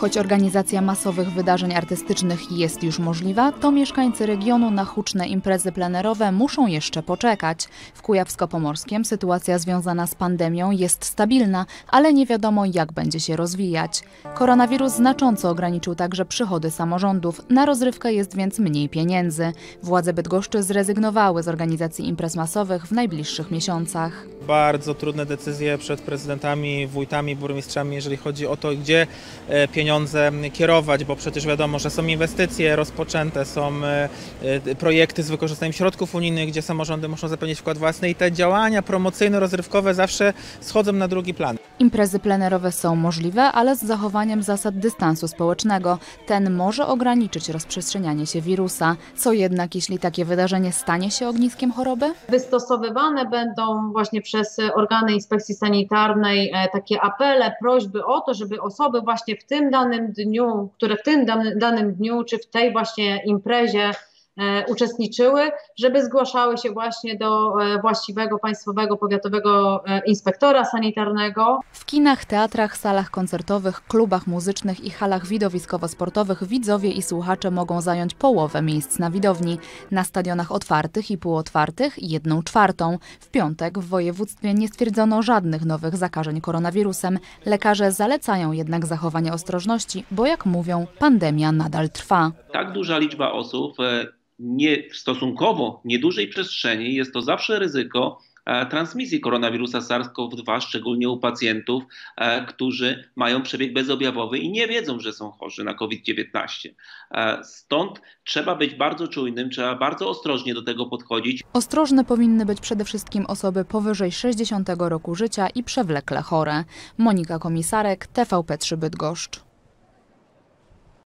Choć organizacja masowych wydarzeń artystycznych jest już możliwa, to mieszkańcy regionu na huczne imprezy plenerowe muszą jeszcze poczekać. W Kujawsko-Pomorskiem sytuacja związana z pandemią jest stabilna, ale nie wiadomo jak będzie się rozwijać. Koronawirus znacząco ograniczył także przychody samorządów, na rozrywkę jest więc mniej pieniędzy. Władze Bydgoszczy zrezygnowały z organizacji imprez masowych w najbliższych miesiącach. Bardzo trudne decyzje przed prezydentami, wójtami, burmistrzami, jeżeli chodzi o to, gdzie e, pieniądze kierować, bo przecież wiadomo, że są inwestycje rozpoczęte, są e, e, projekty z wykorzystaniem środków unijnych, gdzie samorządy muszą zapewnić wkład własny i te działania promocyjno-rozrywkowe zawsze schodzą na drugi plan. Imprezy plenerowe są możliwe, ale z zachowaniem zasad dystansu społecznego. Ten może ograniczyć rozprzestrzenianie się wirusa. Co jednak, jeśli takie wydarzenie stanie się ogniskiem choroby? wystosowywane będą właśnie przez organy inspekcji sanitarnej e, takie apele, prośby o to, żeby osoby właśnie w tym danym dniu, które w tym danym, dniu, czy w tej właśnie imprezie uczestniczyły, żeby zgłaszały się właśnie do e, właściwego państwowego powiatowego e, inspektora sanitarnego. W kinach, teatrach, salach koncertowych, klubach muzycznych i halach widowiskowo-sportowych widzowie i słuchacze mogą zająć połowę miejsc na widowni. Na stadionach otwartych i półotwartych jedną czwartą. W piątek w województwie nie stwierdzono żadnych nowych zakażeń koronawirusem. Lekarze zalecają jednak zachowanie ostrożności, bo jak mówią, pandemia nadal trwa. tak duża liczba osób e, nie, w stosunkowo niedużej przestrzeni jest to zawsze ryzyko e, transmisji koronawirusa SARS-CoV-2, szczególnie u pacjentów, e, którzy mają przebieg bezobjawowy i nie wiedzą, że są chorzy na COVID-19. E, Stąd trzeba być bardzo czujnym, trzeba bardzo ostrożnie do tego podchodzić. Ostrożne powinny być przede wszystkim osoby powyżej 60 roku życia i przewlekle chore. Monika Komisarek, TVP3 Bydgoszcz.